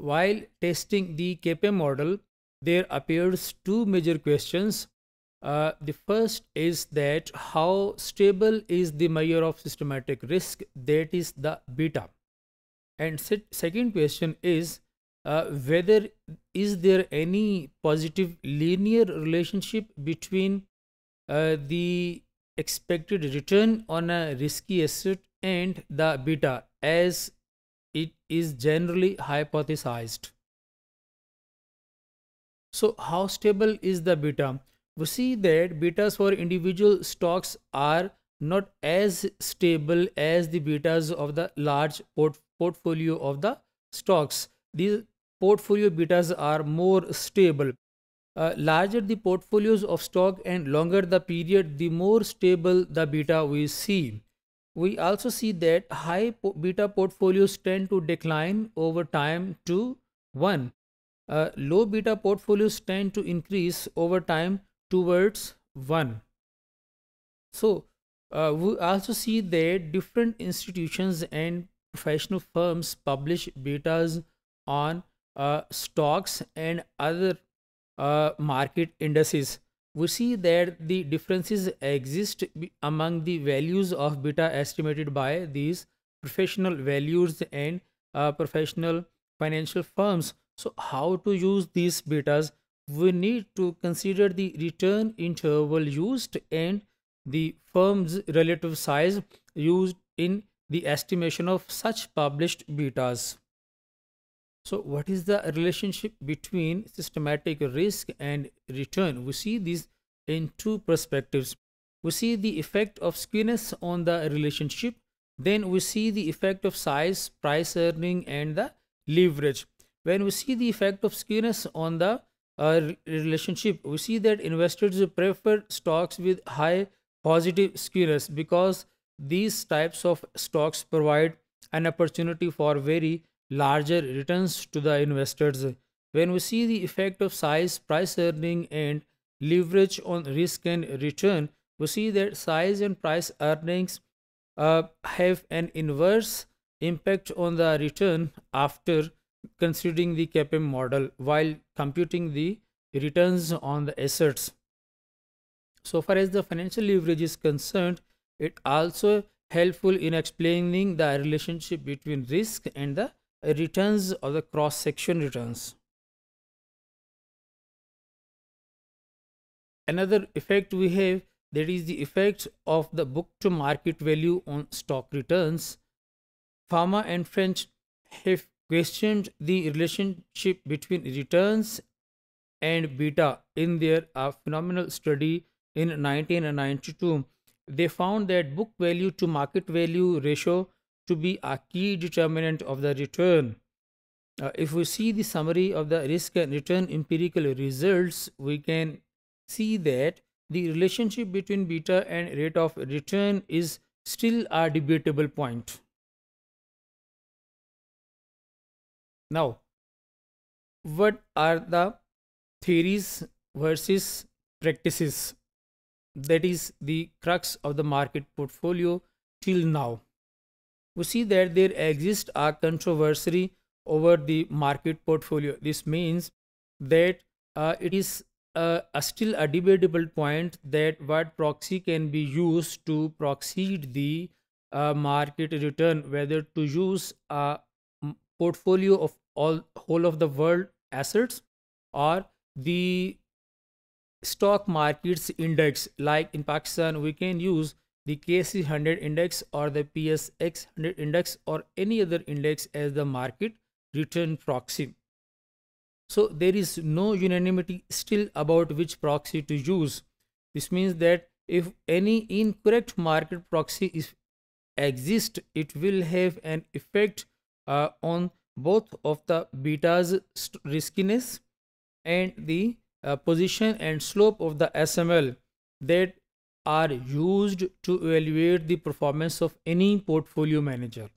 while testing the CAPM model, there appears two major questions. Uh, the first is that how stable is the measure of systematic risk, that is the beta. And second question is uh, whether is there any positive linear relationship between uh, the expected return on a risky asset and the beta as it is generally hypothesized. So how stable is the beta? We see that betas for individual stocks are not as stable as the betas of the large port portfolio of the stocks. These portfolio betas are more stable. Uh, larger the portfolios of stock and longer the period, the more stable the beta we see. We also see that high beta portfolios tend to decline over time to 1. Uh, low beta portfolios tend to increase over time towards 1. So, uh, we also see that different institutions and professional firms publish betas on uh, stocks and other uh, market indices we see that the differences exist among the values of beta estimated by these professional values and uh, professional financial firms so how to use these betas we need to consider the return interval used and the firm's relative size used in the estimation of such published betas. So what is the relationship between systematic risk and return? We see these in two perspectives. We see the effect of skewness on the relationship. Then we see the effect of size, price earning and the leverage. When we see the effect of skewness on the uh, relationship, we see that investors prefer stocks with high positive skewness because these types of stocks provide an opportunity for very larger returns to the investors. When we see the effect of size, price earning and leverage on risk and return, we see that size and price earnings uh, have an inverse impact on the return after considering the CAPM model while computing the returns on the assets. So far as the financial leverage is concerned, it also helpful in explaining the relationship between risk and the returns or the cross-section returns. Another effect we have that is the effect of the book to market value on stock returns. Fama and French have questioned the relationship between returns and beta in their uh, phenomenal study in 1992 they found that book value to market value ratio to be a key determinant of the return. Uh, if we see the summary of the risk and return empirical results, we can see that the relationship between beta and rate of return is still a debatable point. Now, what are the theories versus practices that is the crux of the market portfolio till now. We see that there exists a controversy over the market portfolio. This means that uh, it is uh, a still a debatable point that what proxy can be used to proxy the uh, market return, whether to use a portfolio of all whole of the world assets or the stock markets index like in Pakistan we can use the KSE 100 index or the PSX 100 index or any other index as the market return proxy. So there is no unanimity still about which proxy to use. This means that if any incorrect market proxy is exist, it will have an effect uh, on both of the beta's riskiness and the uh, position and slope of the SML that are used to evaluate the performance of any portfolio manager.